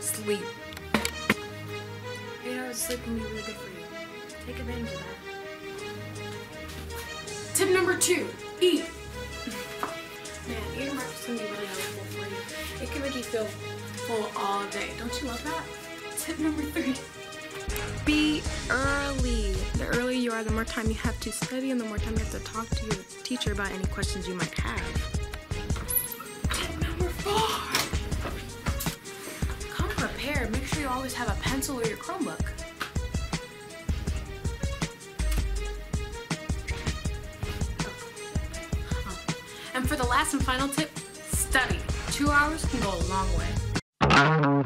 sleep. Hours of sleep can be really good for you. Take advantage of that. Tip number two, eat. Man, eating breakfast can be really helpful for you. It can make you feel full all day. Don't you love that? Tip number three. Be early. The earlier you are, the more time you have to study and the more time you have to talk to your teacher about any questions you might have. Come prepared. Make sure you always have a pencil or your Chromebook. And for the last and final tip, study. Two hours can go a long way.